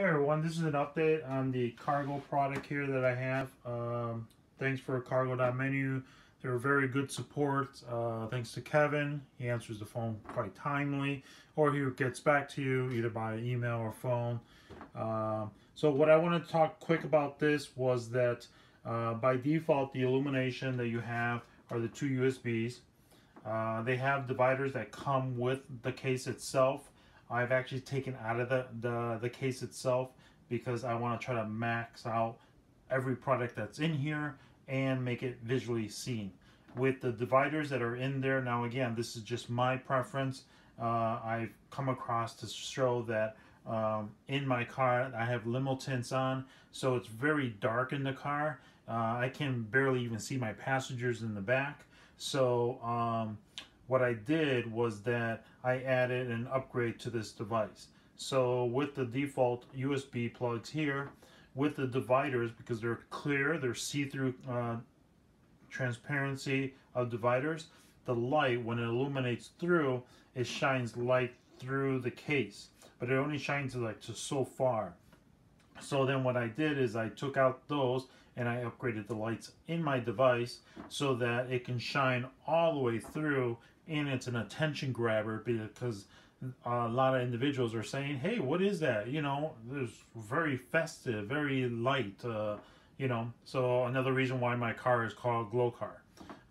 Hey everyone, this is an update on the cargo product here that I have. Um, thanks for cargo.menu. They're very good support. Uh, thanks to Kevin. He answers the phone quite timely or he gets back to you either by email or phone. Uh, so what I want to talk quick about this was that uh, by default the illumination that you have are the two USBs. Uh, they have dividers that come with the case itself. I've actually taken out of the, the, the case itself because I want to try to max out every product that's in here and make it visually seen. With the dividers that are in there, now again, this is just my preference. Uh, I've come across to show that um, in my car I have limo tints on, so it's very dark in the car. Uh, I can barely even see my passengers in the back. So um, what I did was that I added an upgrade to this device. So with the default USB plugs here, with the dividers, because they're clear, they're see-through uh, transparency of dividers, the light, when it illuminates through, it shines light through the case. But it only shines like to so far. So then what I did is I took out those and I upgraded the lights in my device so that it can shine all the way through and it's an attention grabber because a lot of individuals are saying, hey, what is that? You know, there's very festive, very light, uh, you know. So another reason why my car is called Glow Car.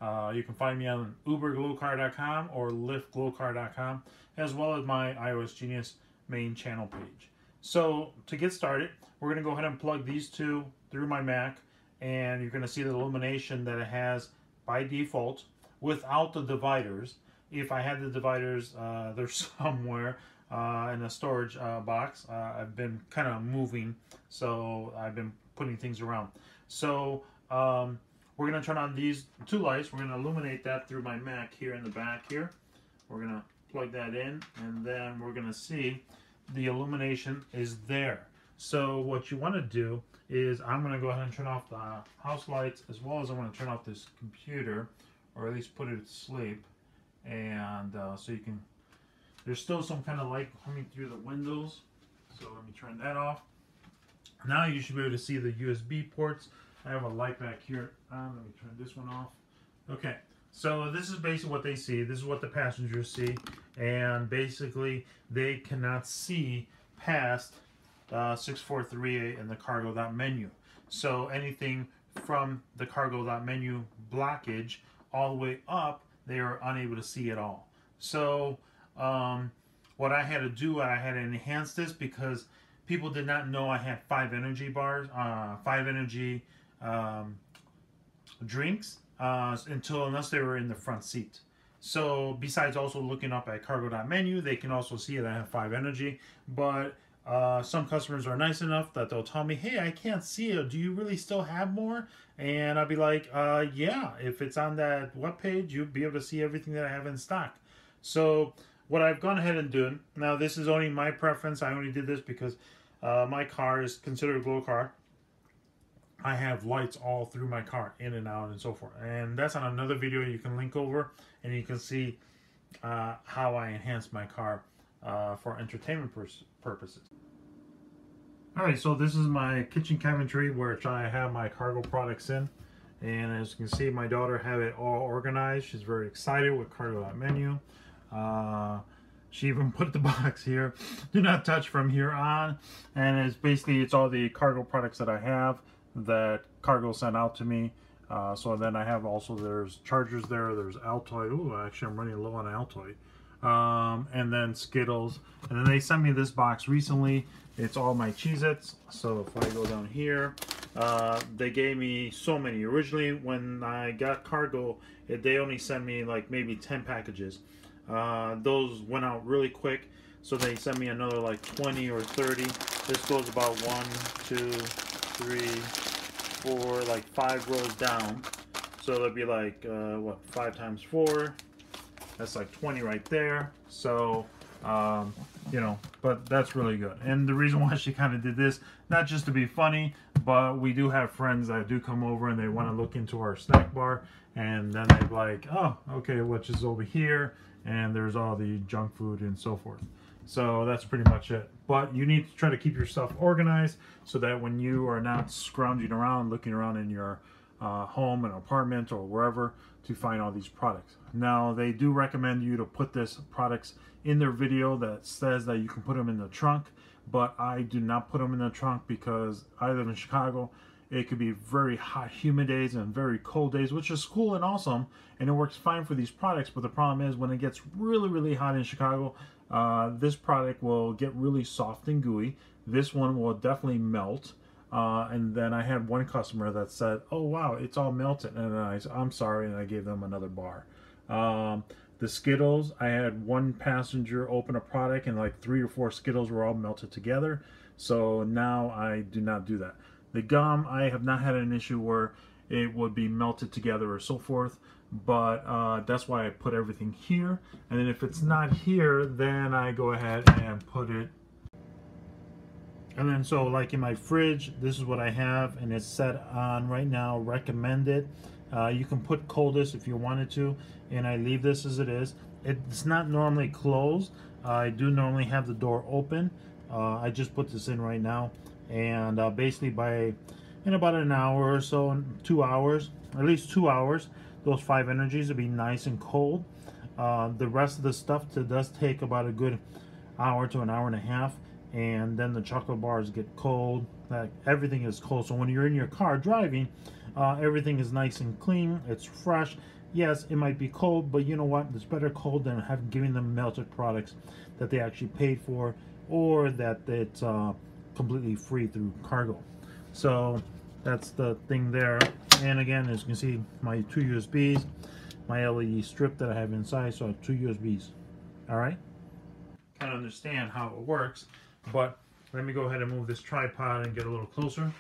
Uh, you can find me on uberglowcar.com or lyftglowcar.com as well as my iOS Genius main channel page. So to get started, we're going to go ahead and plug these two through my Mac and you're going to see the illumination that it has by default without the dividers. If I had the dividers, uh, they're somewhere uh, in a storage uh, box. Uh, I've been kind of moving, so I've been putting things around. So um, we're going to turn on these two lights. We're going to illuminate that through my Mac here in the back here. We're going to plug that in, and then we're going to see the illumination is there. So what you want to do is I'm going to go ahead and turn off the house lights as well as I'm going to turn off this computer or at least put it to sleep and uh, so you can there's still some kind of light coming through the windows. So let me turn that off. Now you should be able to see the USB ports. I have a light back here. Um, let me turn this one off. Okay so this is basically what they see. This is what the passengers see. And basically they cannot see past uh, 6438 in the cargo menu. So anything from the cargo menu blockage all the way up, they are unable to see at all. So um, what I had to do, I had to enhance this because people did not know I had five energy bars, uh, five energy um, drinks uh, until unless they were in the front seat. So besides also looking up at cargo.menu, they can also see that I have five energy, but uh, some customers are nice enough that they'll tell me, hey, I can't see it. Do you really still have more? And I'll be like, uh, yeah, if it's on that web page, you'll be able to see everything that I have in stock. So what I've gone ahead and done, now this is only my preference. I only did this because uh, my car is considered a glow car. I have lights all through my car, in and out and so forth. And that's on another video you can link over and you can see uh, how I enhance my car uh, for entertainment purposes. Alright, so this is my kitchen cabinetry where I have my cargo products in. And as you can see, my daughter have it all organized. She's very excited with cargo menu. Uh, she even put the box here. Do not touch from here on. And it's basically, it's all the cargo products that I have that cargo sent out to me. Uh, so then I have also, there's chargers there, there's Altoid. Ooh, actually I'm running low on Altoid um, and then Skittles. And then they sent me this box recently. It's all my Cheez-Its. So if I go down here, uh, they gave me so many. Originally, when I got cargo, it, they only sent me like maybe 10 packages. Uh, those went out really quick. So they sent me another like 20 or 30. This goes about one, two, three, four, like five rows down. So it'll be like, uh, what, five times four, that's like 20 right there. So, um, you know, but that's really good. And the reason why she kind of did this, not just to be funny, but we do have friends that do come over and they want to look into our snack bar. And then they're like, oh, okay, which is over here. And there's all the junk food and so forth. So that's pretty much it. But you need to try to keep your stuff organized so that when you are not scrounging around, looking around in your uh, home, an apartment, or wherever to find all these products. Now, they do recommend you to put this products in their video that says that you can put them in the trunk, but I do not put them in the trunk because I live in Chicago. It could be very hot, humid days and very cold days, which is cool and awesome, and it works fine for these products. But the problem is when it gets really, really hot in Chicago, uh, this product will get really soft and gooey. This one will definitely melt. Uh, and then I had one customer that said, "Oh wow, it's all melted," and I said, "I'm sorry," and I gave them another bar. Um, the Skittles, I had one passenger open a product, and like three or four Skittles were all melted together. So now I do not do that. The gum, I have not had an issue where it would be melted together or so forth, but uh, that's why I put everything here. And then if it's not here, then I go ahead and put it and then so like in my fridge, this is what I have and it's set on right now, recommended. Uh, you can put coldest if you wanted to and I leave this as it is. It's not normally closed. I do normally have the door open. Uh, I just put this in right now and uh, basically by in about an hour or so, two hours, at least two hours, those five energies will be nice and cold. Uh, the rest of the stuff to, does take about a good hour to an hour and a half and then the chocolate bars get cold. Like everything is cold. So when you're in your car driving uh, everything is nice and clean. It's fresh. Yes it might be cold but you know what? It's better cold than having giving them melted products that they actually paid for or that it's uh, completely free through cargo so that's the thing there. And again as you can see my two USBs my LED strip that I have inside. So I have two USBs all right? Kind of understand how it works but let me go ahead and move this tripod and get a little closer.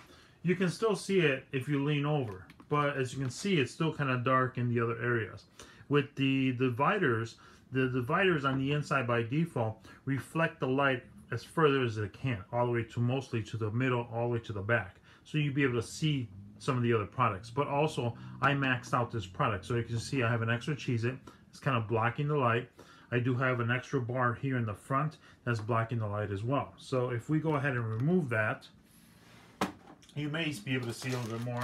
You can still see it if you lean over, but as you can see, it's still kind of dark in the other areas. With the dividers, the dividers on the inside by default reflect the light as further as it can, all the way to mostly to the middle, all the way to the back. So you'll be able to see some of the other products. But also, I maxed out this product. So you can see I have an extra Cheez-It. It's kind of blocking the light. I do have an extra bar here in the front that's blocking the light as well. So if we go ahead and remove that, you may be able to see a little bit more.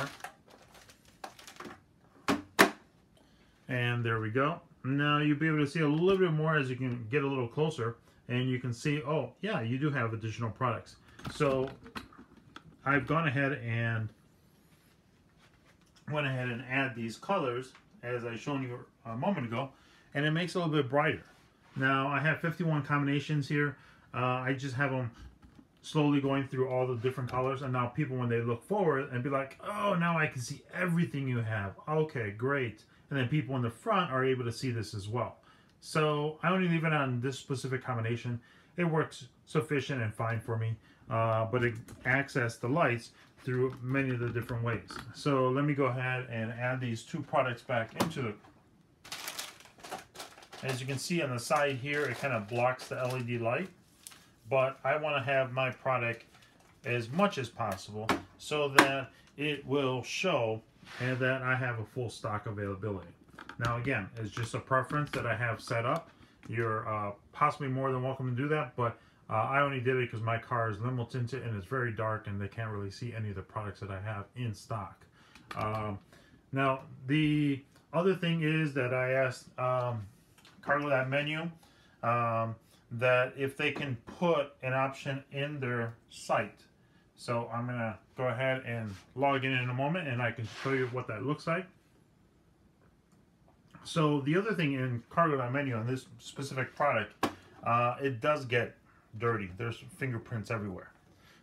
And there we go. Now you'll be able to see a little bit more as you can get a little closer and you can see, oh yeah, you do have additional products. So I've gone ahead and went ahead and add these colors as I shown you a moment ago and it makes it a little bit brighter. Now I have 51 combinations here. Uh, I just have them slowly going through all the different colors and now people when they look forward and be like oh now I can see everything you have. Okay great. And then people in the front are able to see this as well. So I only leave it on this specific combination. It works sufficient and fine for me uh, but it access the lights through many of the different ways. So let me go ahead and add these two products back into the as you can see on the side here, it kind of blocks the LED light. But I want to have my product as much as possible so that it will show and that I have a full stock availability. Now again, it's just a preference that I have set up. You're uh, possibly more than welcome to do that, but uh, I only did it because my car is limo tinted and it's very dark and they can't really see any of the products that I have in stock. Um, now, the other thing is that I asked um, Cargo.menu um, that if they can put an option in their site. So I'm going to go ahead and log in in a moment and I can show you what that looks like. So the other thing in cargo menu on this specific product, uh, it does get dirty. There's fingerprints everywhere.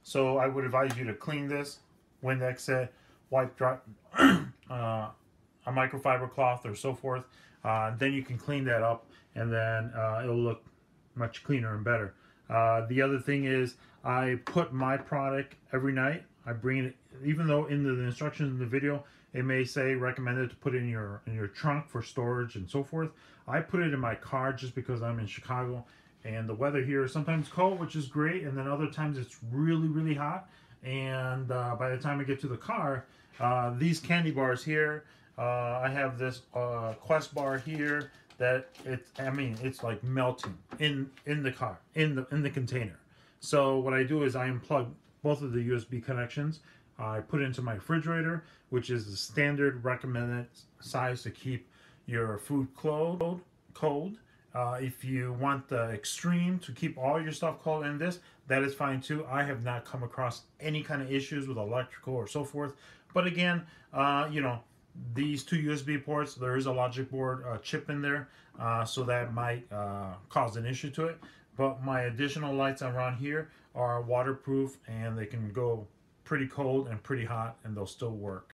So I would advise you to clean this, Windex it, wipe dry, uh, a microfiber cloth or so forth. Uh, then you can clean that up and then uh, it'll look much cleaner and better. Uh, the other thing is I put my product every night. I bring it, even though in the, instructions in the video, it may say recommended to put in your in your trunk for storage and so forth. I put it in my car just because I'm in Chicago and the weather here is sometimes cold, which is great, and then other times it's really, really hot. And uh, by the time I get to the car, uh, these candy bars here, uh, I have this uh, Quest bar here, that it's I mean it's like melting in in the car in the in the container. So what I do is I unplug both of the USB connections. I put it into my refrigerator, which is the standard recommended size to keep your food cold. Cold. Uh, if you want the extreme to keep all your stuff cold in this, that is fine too. I have not come across any kind of issues with electrical or so forth. But again, uh, you know, these two USB ports, there is a logic board uh, chip in there, uh, so that might uh, cause an issue to it. But my additional lights around here are waterproof and they can go pretty cold and pretty hot and they'll still work.